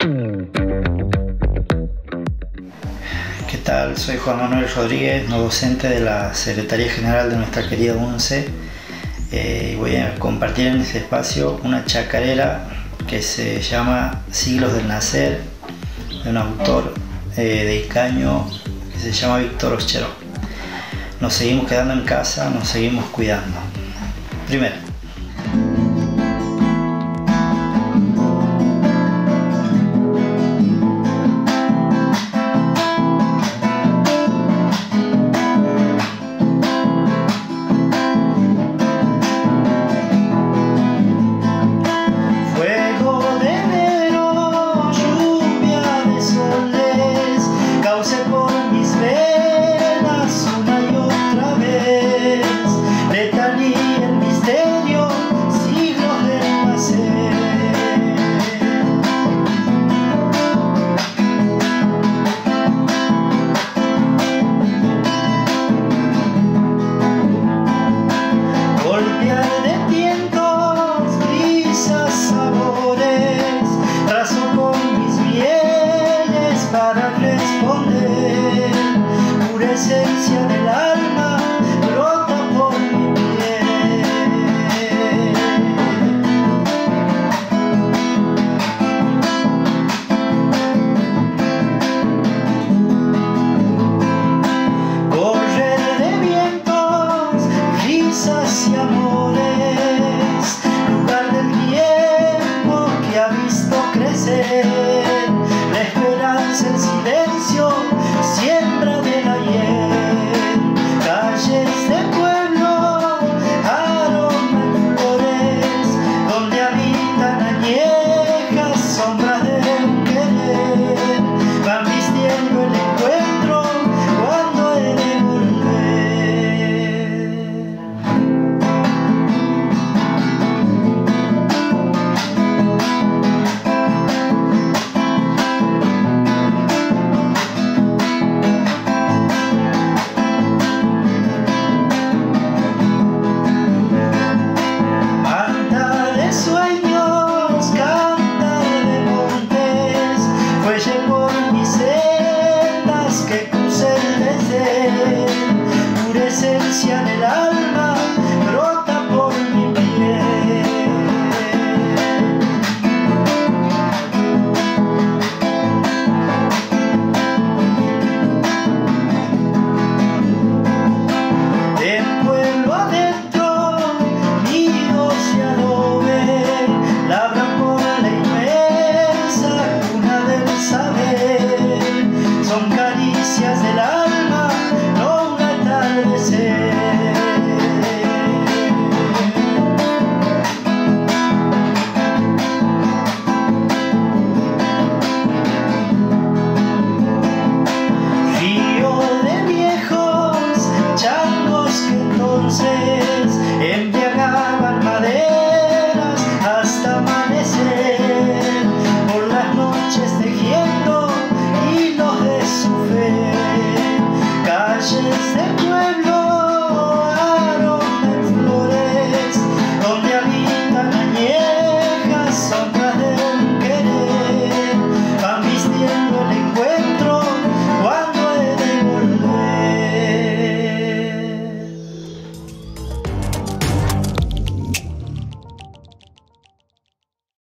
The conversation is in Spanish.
¿Qué tal? Soy Juan Manuel Rodríguez, no docente de la Secretaría General de nuestra querida UNCE. Eh, voy a compartir en este espacio una chacarera que se llama Siglos del Nacer, de un autor eh, de Icaño que se llama Víctor Ochero. Nos seguimos quedando en casa, nos seguimos cuidando. Primero, presencia anhelada. Say.